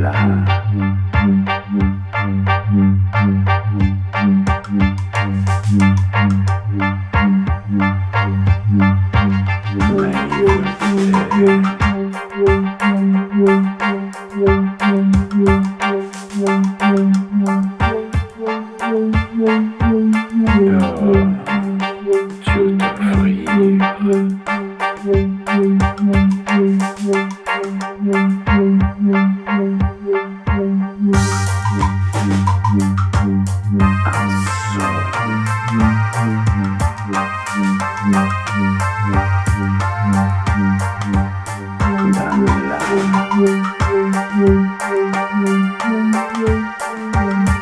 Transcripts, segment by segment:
Love.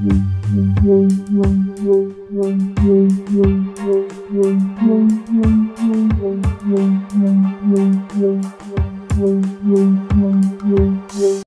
Thank you.